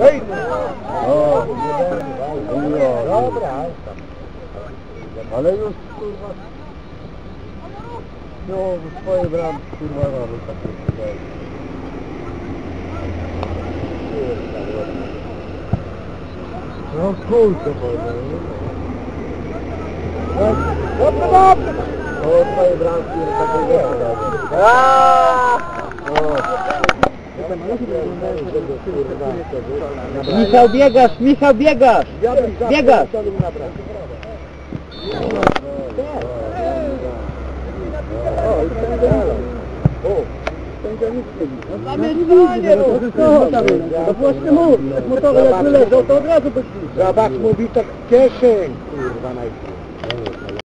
Hej! O, no, Dobra. ale już kurwa... No, swoje bramki kurwa mamy takie tutaj. No kurczę, powiem. Dobrze, dobrze. O, swoje bramki takie wiele. Aaaa! Michał biegasz, Michał biegasz! Biegasz! To właśnie mów, jak motory jak wyleżą, to od razu by... Zabak mówi tak kieszeń, kurwa najpierw.